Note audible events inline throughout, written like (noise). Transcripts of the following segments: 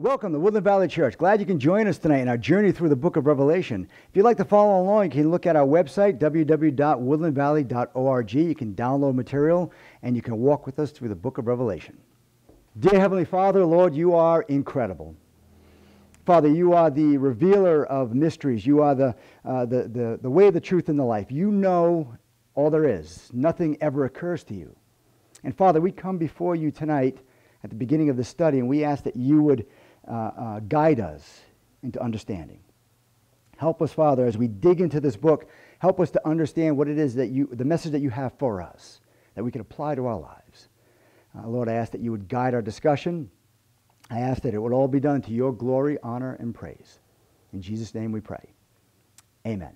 Welcome to Woodland Valley Church. Glad you can join us tonight in our journey through the book of Revelation. If you'd like to follow along, you can look at our website, www.woodlandvalley.org. You can download material and you can walk with us through the book of Revelation. Dear Heavenly Father, Lord, you are incredible. Father, you are the revealer of mysteries. You are the, uh, the, the, the way, the truth, and the life. You know all there is. Nothing ever occurs to you. And Father, we come before you tonight at the beginning of the study, and we ask that you would uh, uh, guide us into understanding. Help us, Father, as we dig into this book, help us to understand what it is that you, the message that you have for us, that we can apply to our lives. Uh, Lord, I ask that you would guide our discussion. I ask that it would all be done to your glory, honor, and praise. In Jesus' name we pray. Amen.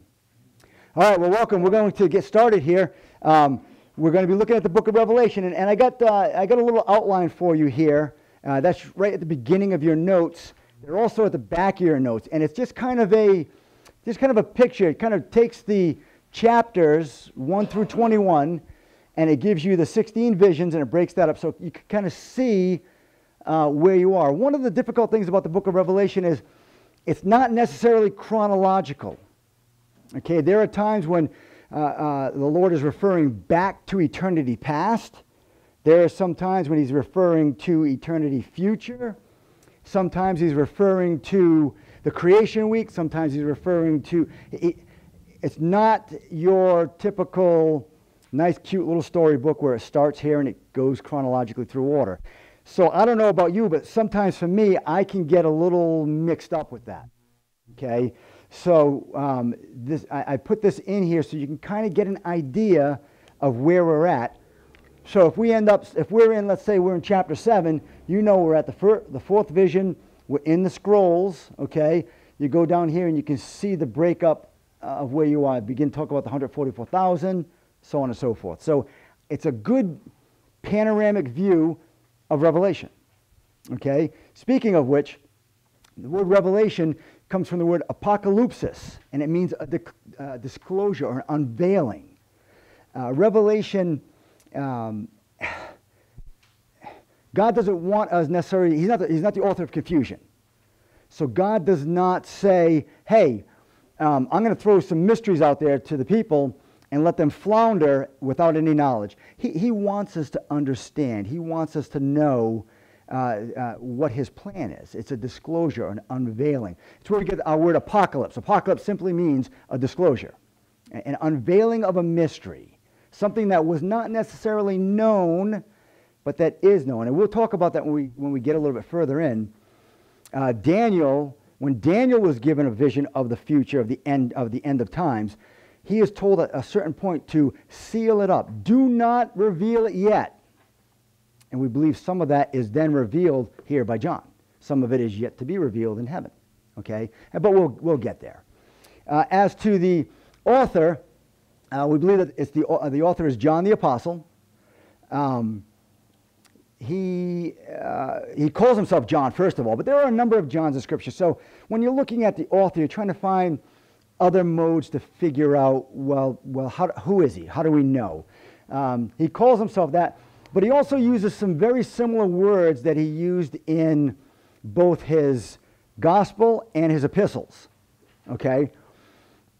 All right, well, welcome. We're going to get started here. Um, we're going to be looking at the book of Revelation, and, and I, got, uh, I got a little outline for you here. Uh, that's right at the beginning of your notes. They're also at the back of your notes, and it's just kind of a just kind of a picture. It kind of takes the chapters 1 through 21 and it gives you the 16 visions and it breaks that up so you can kind of see uh, where you are. One of the difficult things about the book of Revelation is it's not necessarily chronological. Okay, there are times when uh, uh, the Lord is referring back to eternity past, there are some times when he's referring to eternity future. Sometimes he's referring to the creation week. Sometimes he's referring to. It's not your typical nice, cute little storybook where it starts here and it goes chronologically through order. So I don't know about you, but sometimes for me, I can get a little mixed up with that. Okay? So um, this, I, I put this in here so you can kind of get an idea of where we're at. So if we end up, if we're in, let's say we're in chapter 7, you know we're at the, fir- the fourth vision, we're in the scrolls, okay? You go down here and you can see the breakup uh, of where you are. Begin to talk about the 144,000, so on and so forth. So it's a good panoramic view of Revelation, okay? Speaking of which, the word revelation comes from the word apocalypsis, and it means a uh, disclosure or an unveiling. Uh, revelation um, God doesn't want us necessarily, he's not, the, he's not the author of confusion. So God does not say, hey, um, I'm going to throw some mysteries out there to the people and let them flounder without any knowledge. He, he wants us to understand. He wants us to know uh, uh, what his plan is. It's a disclosure, an unveiling. It's where we get our word apocalypse. Apocalypse simply means a disclosure, an unveiling of a mystery something that was not necessarily known, but that is known. And we'll talk about that when we, when we get a little bit further in. Uh, Daniel, when Daniel was given a vision of the future, of the end of, the end of times, he is told at a certain point to seal it up. Do not reveal it yet. And we believe some of that is then revealed here by John. Some of it is yet to be revealed in heaven. Okay? But we'll, we'll get there. Uh, as to the author, uh, we believe that it's the, uh, the author is John the Apostle. Um, he, uh, he calls himself John, first of all, but there are a number of Johns in Scripture. So when you're looking at the author, you're trying to find other modes to figure out, well, well how, who is he? How do we know? Um, he calls himself that, but he also uses some very similar words that he used in both his gospel and his epistles. Okay?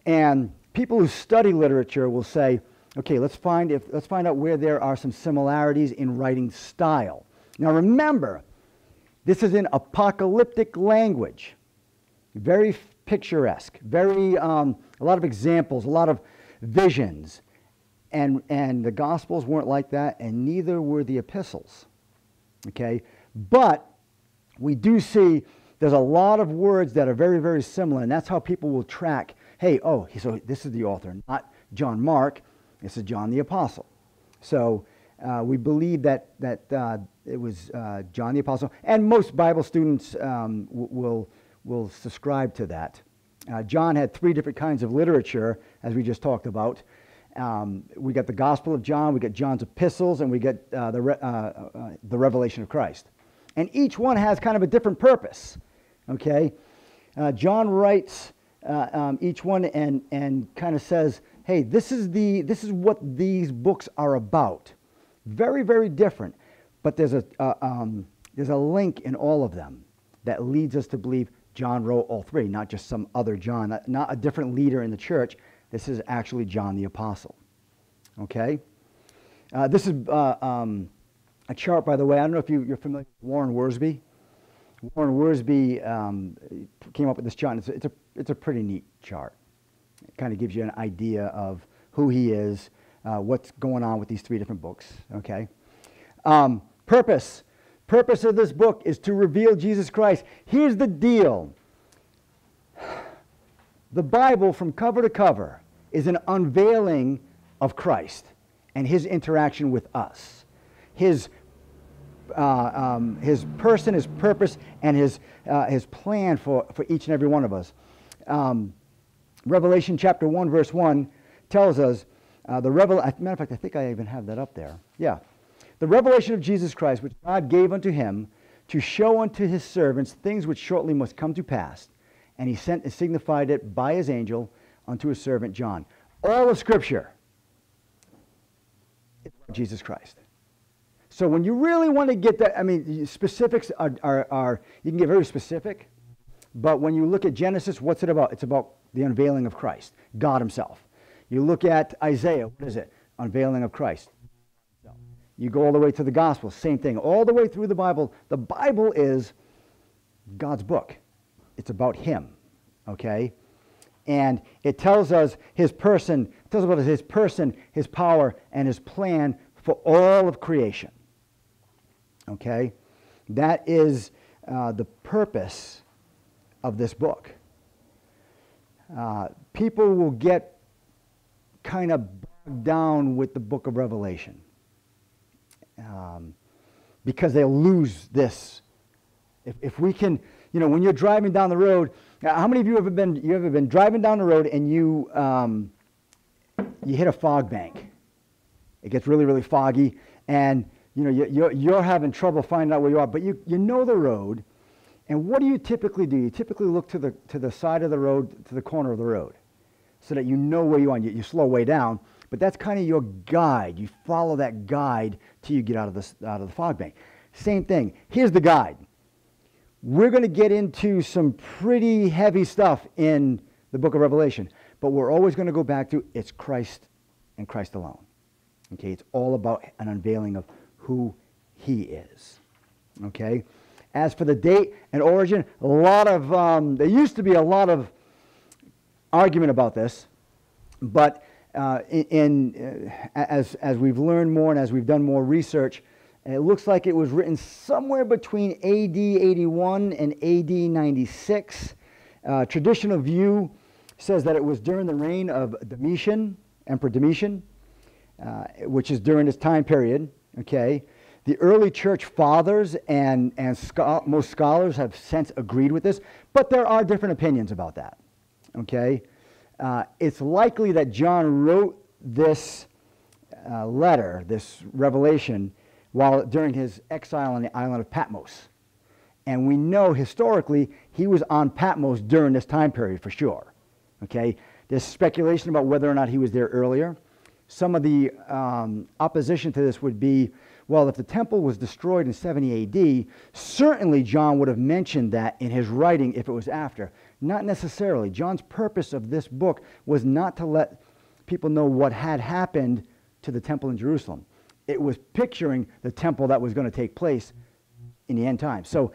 And people who study literature will say, okay, let's find, if, let's find out where there are some similarities in writing style. Now remember, this is in apocalyptic language, very picturesque, very, um, a lot of examples, a lot of visions. And, and the Gospels weren't like that, and neither were the epistles. Okay? But we do see there's a lot of words that are very, very similar, and that's how people will track hey, oh, so this is the author, not John Mark. This is John the Apostle. So uh, we believe that, that uh, it was uh, John the Apostle, and most Bible students um, will, will subscribe to that. Uh, John had three different kinds of literature, as we just talked about. Um, we got the Gospel of John, we got John's epistles, and we get uh, the, re- uh, the Revelation of Christ. And each one has kind of a different purpose. Okay? John writes uh, um, each one and, and kind of says, hey, this is, the, this is what these books are about. Very, very different. But there's a, uh, um, there's a link in all of them. that leads us to believe John wrote all three, not just some other John, not a different leader in the church. This is actually John the Apostle. Okay? Uh, this is uh, um, a chart, by the way. I don't know if you, are familiar with Warren Wiersbe. Warren Wiersbe um, came up with this chart. It's it's, a, it's a pretty neat chart. It kind of gives you an idea of who he is, uh, what's going on with these three different books. Okay? Um, purpose. Purpose of this book is to reveal Jesus Christ. Here's the deal. The Bible, from cover to cover, is an unveiling of Christ and his interaction with us. His, uh, um, his person, his purpose, and his, uh, his plan for, for each and every one of us. Um, Revelation chapter 1, verse 1 tells us uh, the revel. Matter of fact, I think I even have that up there. Yeah. The revelation of Jesus Christ, which God gave unto him to show unto his servants things which shortly must come to pass. And he sent and signified it by his angel unto his servant John. All of Scripture is Jesus Christ. So when you really want to get that, I mean, specifics are, are, are, you can get very specific, but when you look at Genesis, what's it about? It's about the unveiling of Christ, God Himself. You look at Isaiah, what is it? Unveiling of Christ. You go all the way to the gospel, same thing. All the way through the Bible. The Bible is God's book. It's about Him. Okay? And it tells us his person, tells about his person, his power, and his plan for all of creation. Okay? That is uh, the purpose of this book. Uh, people will get kind of bogged down with the book of Revelation um, because they'll lose this. If, if we can, you know, when you're driving down the road, how many of you have been you ever been driving down the road and you um, you hit a fog bank? It gets really really foggy, and you know you're, you're having trouble finding out where you are, but you, you know the road. And what do you typically do? You typically look to the to the side of the road, to the corner of the road, so that you know where you are. You, you slow way down, but that's kind of your guide. You follow that guide till you get out of the out of the fog bank. Same thing. Here's the guide we're going to get into some pretty heavy stuff in the book of Revelation, but we're always going to go back to it's Christ and Christ alone. Okay, it's all about an unveiling of who he is. Okay, as for the date and origin, a lot of, um, there used to be a lot of argument about this, but uh, in, uh, as, as we've learned more and as we've done more research, it looks like it was written somewhere between AD 81 and AD 96. Uh, traditional view says that it was during the reign of Domitian, Emperor Domitian, uh, which is during this time period. Okay, the early church fathers and and scho most scholars have since agreed with this, but there are different opinions about that. Okay, uh, it's likely that John wrote this uh, letter, this revelation while during his exile on the island of Patmos. And we know historically he was on Patmos during this time period for sure. Okay? There's speculation about whether or not he was there earlier. Some of the um, opposition to this would be well, if the temple was destroyed in 70 AD, certainly John would have mentioned that in his writing if it was after. Not necessarily. John's purpose of this book was not to let people know what had happened to the temple in Jerusalem it was picturing the temple that was going to take place in the end time. So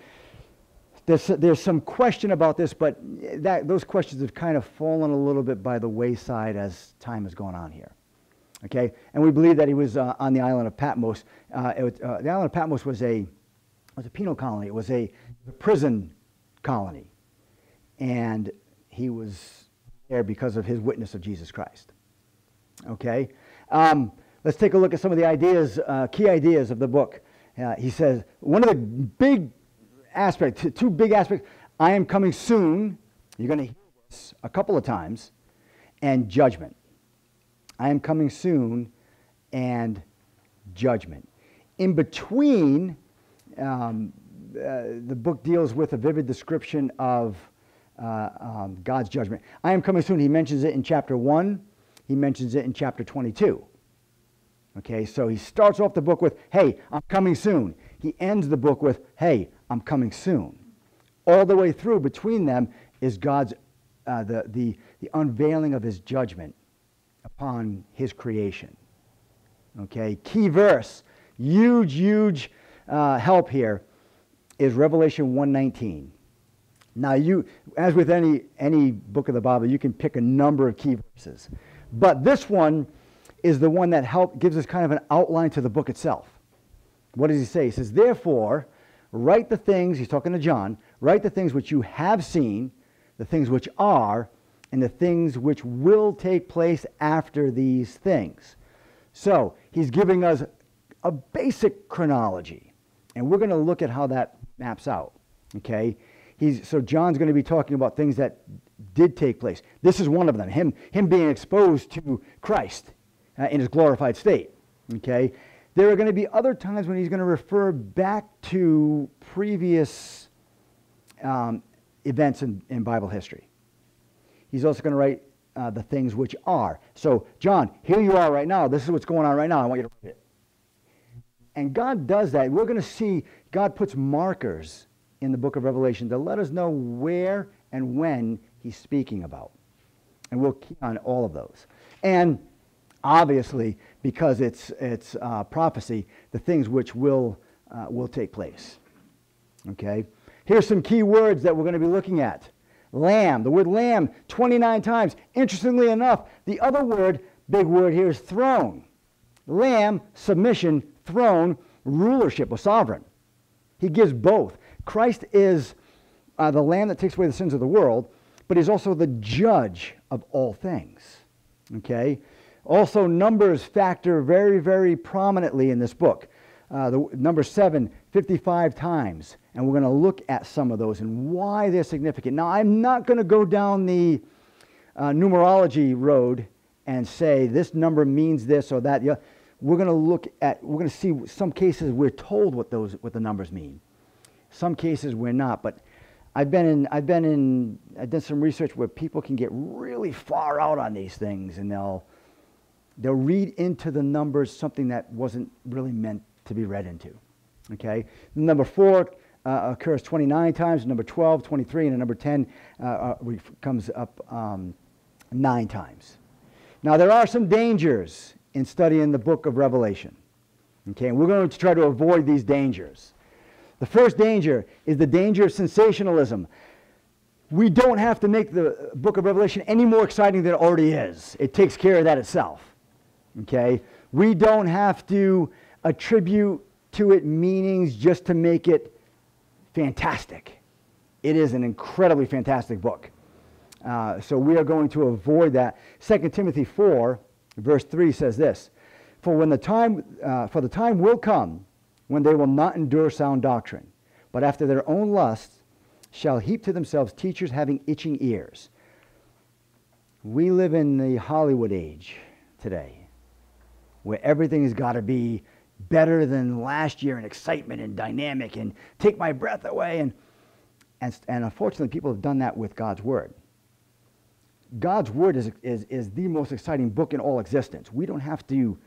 there's, there's some question about this, but that, those questions have kind of fallen a little bit by the wayside as time has gone on here. Okay? And we believe that he was uh, on the island of Patmos. Uh, it, uh, the island of Patmos was a, was a penal colony, it was a, prison colony. And he was there because of his witness of Jesus Christ. Okay? Um, Let's take a look at some of the ideas, uh, key ideas of the book. Uh, he says, one of the big aspects, two big aspects, I am coming soon. You're going to hear this a couple of times. And judgment. I am coming soon and judgment. In between, um, uh, the book deals with a vivid description of uh, um, God's judgment. I am coming soon. He mentions it in chapter 1, he mentions it in chapter 22. Okay, so he starts off the book with, hey, I'm coming soon. He ends the book with, hey, I'm coming soon. all the way through between them is God's, uh, the, the, the unveiling of his judgment upon his creation. Okay, key verse, huge, huge uh, help here is Revelation 119. Now, you, as with any, any book of the Bible, you can pick a number of key verses. But this one is the one that help, gives us kind of an outline to the book itself. What does he say? He says, Therefore, write the things, he's talking to John, write the things which you have seen, the things which are, and the things which will take place after these things. So, he's giving us a basic chronology, and we're going to look at how that maps out. Okay? He's, so, John's going to be talking about things that did take place. This is one of them, him, him being exposed to Christ uh, in his glorified state. Okay? There are going to be other times when he's going to refer back to previous um, events in, in Bible history. He's also going to write uh, the things which are. So, John, here you are right now. This is what's going on right now. I want you to read it. And God does that. We're going to see God puts markers in the book of Revelation to let us know where and when he's speaking about. And we'll key on all of those. And obviously, because it's, it's uh, prophecy, the things which will, uh, will take place. Okay? Here's some key words that we're going to be looking at lamb. The word lamb 29 times. Interestingly enough, the other word, big word here, is throne. Lamb, submission, throne, rulership or sovereign. He gives both. Christ is uh, the lamb that takes away the sins of the world, but he's also the judge of all things. Okay? Also, numbers factor very, very prominently in this book. Uh, the number seven, 55 times. And we're going to look at some of those and why they're significant. Now, I'm not going to go down the uh, numerology road and say this number means this or that. We're going to look at, we're going to see some cases we're told what those, what the numbers mean. Some cases we're not. But I've been in, I've been in, I've done some research where people can get really far out on these things and they'll, they'll read into the numbers something that wasn't really meant to be read into. Okay? Number four uh, occurs 29 times, number 12, 23, and number 10 uh, uh, comes up um, nine times. Now, there are some dangers in studying the book of Revelation. Okay? And we're going to try to avoid these dangers. The first danger is the danger of sensationalism. We don't have to make the book of Revelation any more exciting than it already is. It takes care of that itself. Okay? We don't have to attribute to it meanings just to make it fantastic. It is an incredibly fantastic book. Uh, so we are going to avoid that. 2 Timothy 4, verse 3 says this For, when the time, uh, for the time will come when they will not endure sound doctrine, but after their own lusts shall heap to themselves teachers having itching ears. We live in the Hollywood age today, where everything has got to be better than last year in excitement and dynamic and take my breath away. And, and, and unfortunately, people have done that with God's Word. God's Word is, is, is the most exciting book in all existence. We don't have to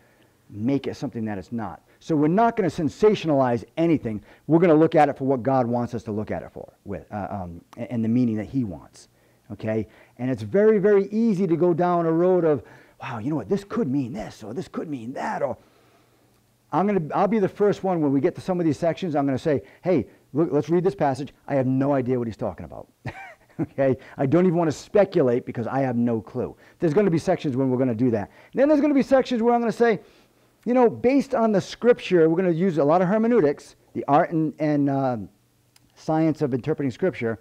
make it something that it's not. So we're not going to sensationalize anything. We're going to look at it for what God wants us to look at it for, with, uh, um, and the meaning that He wants. Okay? And it's very, very easy to go down a road of, wow, you know what, this could mean this, or this could mean that, or I'm going to, I'll be the first one when we get to some of these sections, I'm going to say, hey, look, let's read this passage. I have no idea what he's talking about. (laughs) okay? I don't even want to speculate because I have no clue. There's going to be sections when we're going to do that. And then there's going to be sections where I'm going to say, you know, based on the scripture, we're going to use a lot of hermeneutics, the art and, and uh, science of interpreting scripture.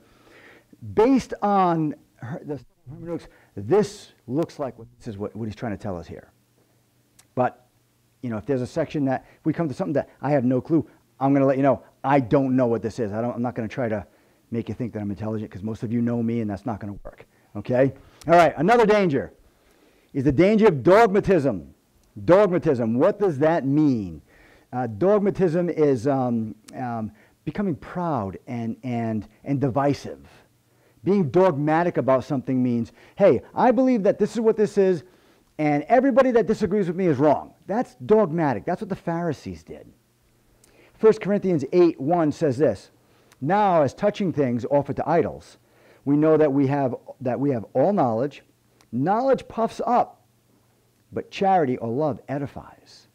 Based on her, the hermeneutics, this looks like what this is what, what he's trying to tell us here. But you know, if there's a section that we come to something that I have no clue, I'm going to let you know I don't know what this is. I don't, I'm not going to try to make you think that I'm intelligent because most of you know me and that's not going to work. Okay? All right, another danger is the danger of dogmatism. Dogmatism, what does that mean? Uh, dogmatism is um, um, becoming proud and, and, and divisive. Being dogmatic about something means, hey, I believe that this is what this is, and everybody that disagrees with me is wrong. That's dogmatic. That's what the Pharisees did. 1 Corinthians 8 1 says this Now, as touching things offered to idols, we know that we have, that we have all knowledge. Knowledge puffs up, but charity or love edifies.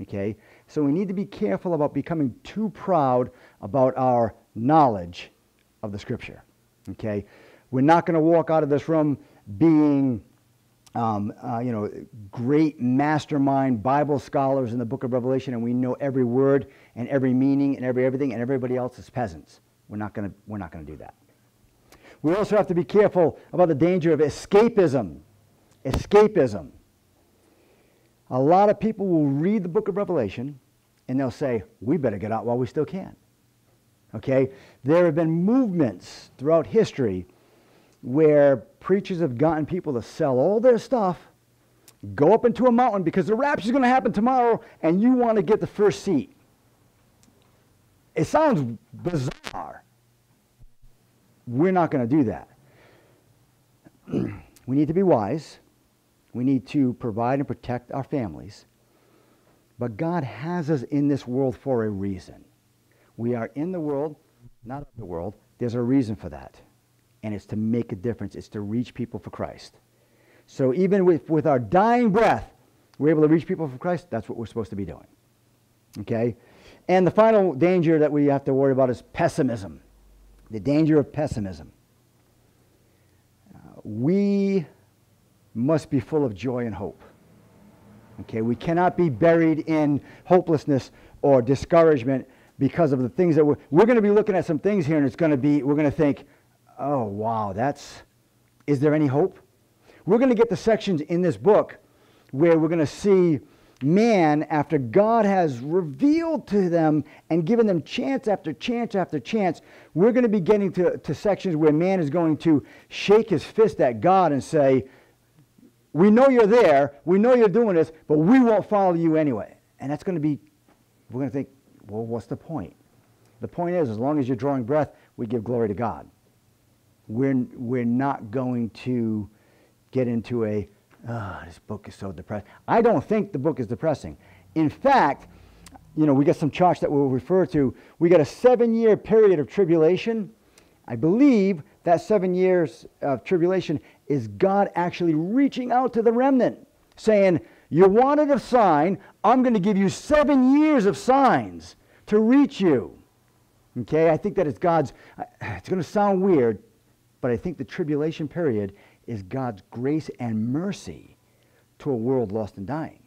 Okay? So we need to be careful about becoming too proud about our knowledge of the Scripture. Okay? We're not going to walk out of this room being, um, uh, you know, great mastermind Bible scholars in the book of Revelation and we know every word and every meaning and every everything and everybody else is peasants. We're not going to, we're not going to do that. We also have to be careful about the danger of escapism. Escapism. A lot of people will read the book of Revelation and they'll say, we better get out while we still can. Okay? There have been movements throughout history where preachers have gotten people to sell all their stuff, go up into a mountain because the rapture is going to happen tomorrow and you want to get the first seat. It sounds bizarre. We're not going to do that. (clears throat) we need to be wise. We need to provide and protect our families. But God has us in this world for a reason. We are in the world, not of the world. There's a reason for that. And it's to make a difference, it's to reach people for Christ. So even with, with our dying breath, we're able to reach people for Christ. That's what we're supposed to be doing. Okay? And the final danger that we have to worry about is pessimism. The danger of pessimism. Uh, we must be full of joy and hope. Okay, we cannot be buried in hopelessness or discouragement because of the things that we're, we're going to be looking at some things here and it's going to be, we're going to think, oh, wow, that's, is there any hope? We're going to get the sections in this book where we're going to see man, after God has revealed to them and given them chance after chance after chance, we're going to be getting to, to sections where man is going to shake his fist at God and say, we know you're there, we know you're doing this, but we won't follow you anyway. And that's going to be, we're going to think, well, what's the point? The point is, as long as you're drawing breath, we give glory to God. We're, we're not going to get into a, oh, this book is so depressing. I don't think the book is depressing. In fact, you know, we got some charts that we'll refer to. We got a seven year period of tribulation. I believe that seven years of tribulation is God actually reaching out to the remnant, saying, You wanted a sign, I'm going to give you seven years of signs to reach you. Okay, I think that it's God's, (sighs) it's going to sound weird, but I think the tribulation period is God's grace and mercy to a world lost and dying.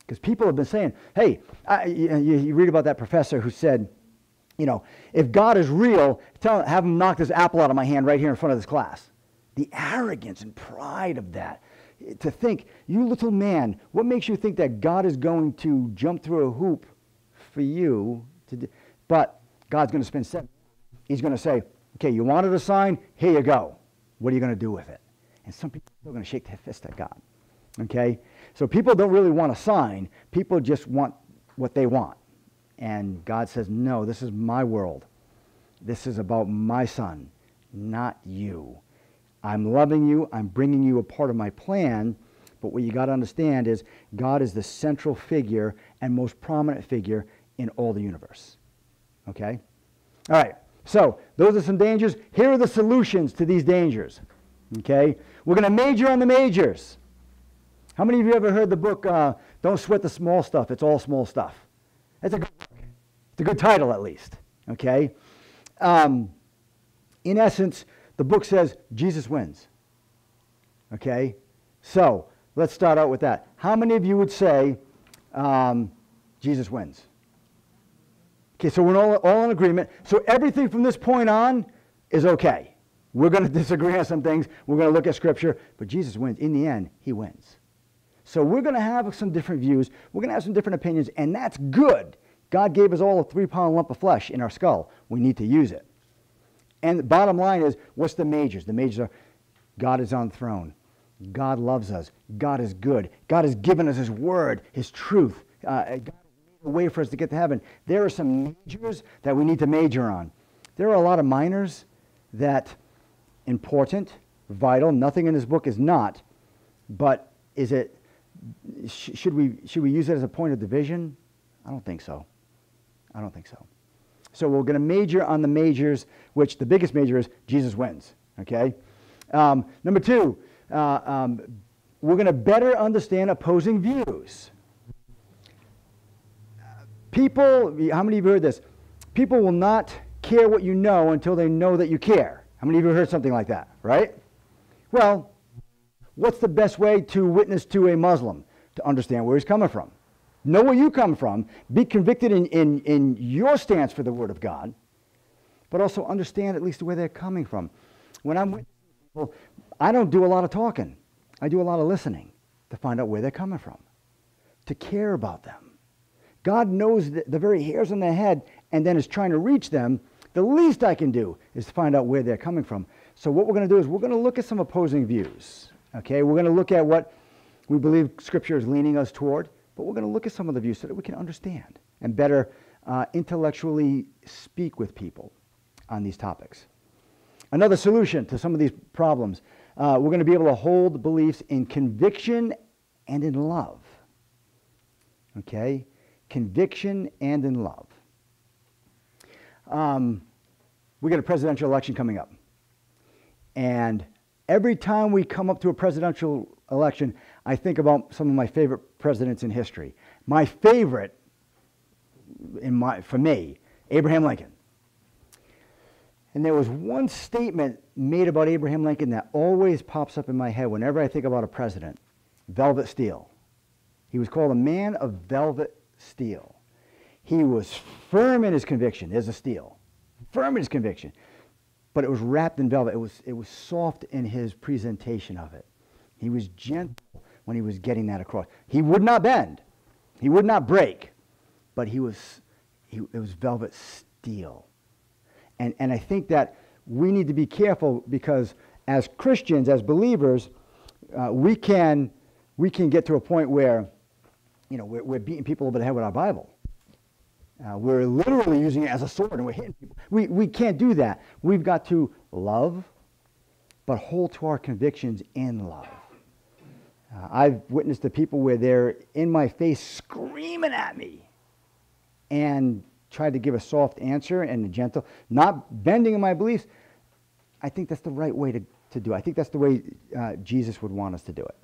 Because people have been saying, hey, I, you, you read about that professor who said, you know, if God is real, tell have him knock this apple out of my hand right here in front of this class. The arrogance and pride of that. To think, you little man, what makes you think that God is going to jump through a hoop for you? To do? But God's going to spend seven. He's going to say, okay, you wanted a sign? Here you go. What are you going to do with it? And some people are going to shake their fist at God. Okay? So people don't really want a sign. People just want what they want. And God says, no, this is my world. This is about my son, not you. I'm loving you. I'm bringing you a part of my plan. But what you got to understand is God is the central figure and most prominent figure in all the universe. Okay? All right. So, those are some dangers. Here are the solutions to these dangers. Okay? We're going to major on the majors. How many of you ever heard the book, uh, Don't Sweat the Small Stuff? It's all small stuff. It's a good It's a good title, at least. Okay? Um, in essence, the book says Jesus wins. Okay? So, let's start out with that. How many of you would say um, Jesus wins? Okay, so we're all, all in agreement. So everything from this point on is okay. We're going (laughs) to disagree on some things. We're going to look at Scripture, but Jesus wins. In the end, he wins. So we're going to have some different views. We're going to have some different opinions, and that's good. God gave us all a three pound lump of flesh in our skull. We need to use it. And the bottom line is what's the majors? The majors are God is on throne. God loves us. God is good. God has given us His word, His truth. Uh, God a way for us to get to heaven. There are some majors that we need to major on. There are a lot of minors that important, vital. Nothing in this book is not. But is it? Sh- should we should we use it as a point of division? I don't think so. I don't think so. So we're going to major on the majors, which the biggest major is Jesus wins. Okay? Um, number two, uh, um, we're going to better understand opposing views. People, how many of you heard this? People will not care what you know until they know that you care. How many of you heard something like that, right? Well, what's the best way to witness to a Muslim? To understand where he's coming from. Know where you come from. Be convicted in, in, in your stance for the Word of God, but also understand at least where they're coming from. When I'm with people, I don't do a lot of talking. I do a lot of listening to find out where they're coming from, to care about them. God knows the, the very hairs on their head and then is trying to reach them. The least I can do is to find out where they're coming from. So, what we're going to do is we're going to look at some opposing views. Okay, we're going to look at what we believe Scripture is leaning us toward, but we're going to look at some of the views so that we can understand and better uh, intellectually speak with people on these topics. Another solution to some of these problems uh, we're going to be able to hold beliefs in conviction and in love. Okay? Conviction and in love. Um, we got a presidential election coming up. And every time we come up to a presidential election, I think about some of my favorite presidents in history. My favorite, in my, for me, Abraham Lincoln. And there was one statement made about Abraham Lincoln that always pops up in my head whenever I think about a president velvet steel. He was called a man of velvet steel. He was firm in his conviction. There's a steel. Firm in his conviction. But it was wrapped in velvet. It was, it was soft in his presentation of it. He was gentle when he was getting that across. He would not bend. He would not break. But he was, he, it was velvet steel. And, and I think that we need to be careful because as Christians, as believers, uh, we, can, we can get to a point where you know, we're, we're beating people over the head with our Bible. Uh, we're literally using it as a sword and we're hitting people. We, we can't do that. We've got to love, but hold to our convictions in love. Uh, I've witnessed the people where they're in my face screaming at me and tried to give a soft answer and a gentle, not bending in my beliefs, I think that's the right way to, to do it. I think that's the way uh, Jesus would want us to do it.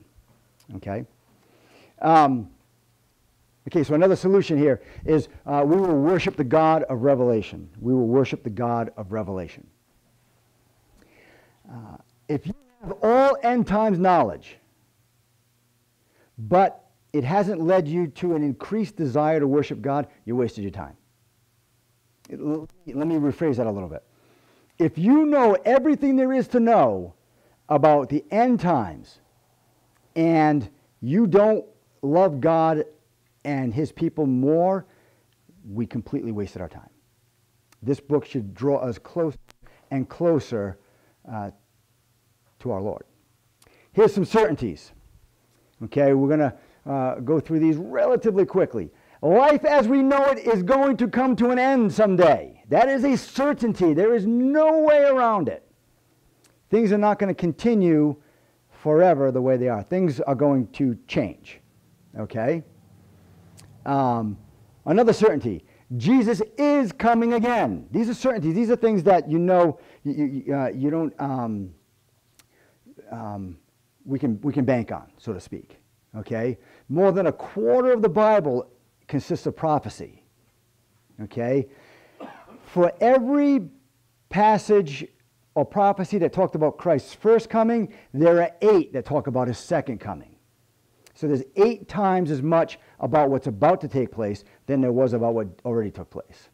Okay? Um, okay, so another solution here is uh, we will worship the God of revelation. We will worship the God of revelation. Uh, if you have all end times knowledge, but it hasn't led you to an increased desire to worship God, you wasted your time let me rephrase that a little bit. If you know everything there is to know about the end times and you don't love God and his people more, we completely wasted our time. This book should draw us closer and closer uh, to our Lord. Here's some certainties. Okay, we're going to uh, go through these relatively quickly. Life as we know it is going to come to an end someday. That is a certainty. There is no way around it. Things are not going to continue forever the way they are. Things are going to change. Okay? Um, another certainty Jesus is coming again. These are certainties. These are things that you know you, you, uh, you don't, um, um, we, can, we can bank on, so to speak. Okay? More than a quarter of the Bible consists of prophecy. Okay? For every passage or prophecy that talked about Christ's first coming, there are eight that talk about his second coming. So there's eight times as much about what's about to take place than there was about what already took place.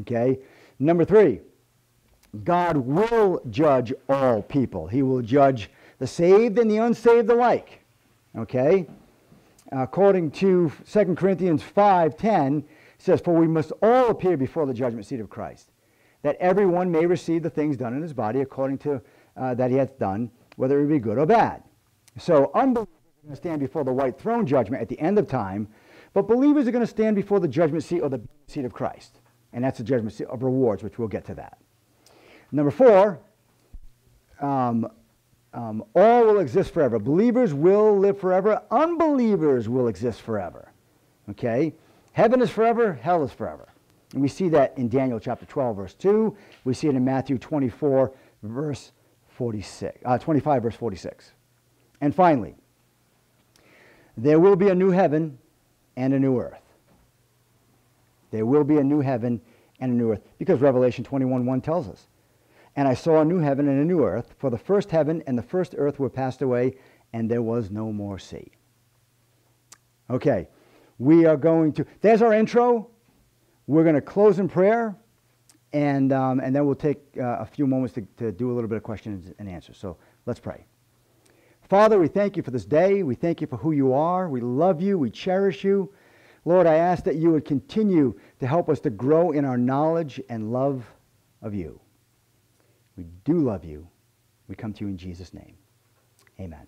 Okay? Number three, God will judge all people. He will judge the saved and the unsaved alike. Okay? according to 2 Corinthians 5:10 says for we must all appear before the judgment seat of Christ that everyone may receive the things done in his body according to uh, that he hath done whether it be good or bad so unbelievers are going to stand before the white throne judgment at the end of time but believers are going to stand before the judgment seat or the seat of Christ and that's the judgment seat of rewards which we'll get to that number four um, um, all will exist forever. Believers will live forever. Unbelievers will exist forever. Okay? Heaven is forever. Hell is forever. And we see that in Daniel chapter 12, verse 2. We see it in Matthew 24, verse 46, uh, 25, verse 46. And finally, there will be a new heaven and a new earth. There will be a new heaven and a new earth, because Revelation 21 1 tells us. And I saw a new heaven and a new earth, for the first heaven and the first earth were passed away, and there was no more sea. Okay, we are going to, there's our intro. We're going to close in prayer, and, um, and then we'll take uh, a few moments to, to do a little bit of questions and answers. So let's pray. Father, we thank you for this day. We thank you for who you are. We love you. We cherish you. Lord, I ask that you would continue to help us to grow in our knowledge and love of you. We do love you. We come to you in Jesus' name. Amen.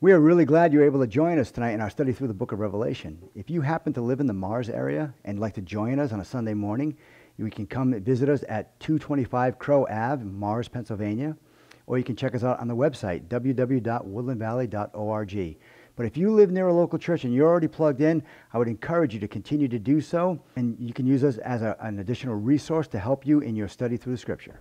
We are really glad you're able to join us tonight in our study through the book of Revelation. If you happen to live in the Mars area and like to join us on a Sunday morning, you can come visit us at 225 Crow Ave, Mars, Pennsylvania, or you can check us out on the website, www.woodlandvalley.org. But if you live near a local church and you're already plugged in, I would encourage you to continue to do so, and you can use us as a, an additional resource to help you in your study through the Scripture.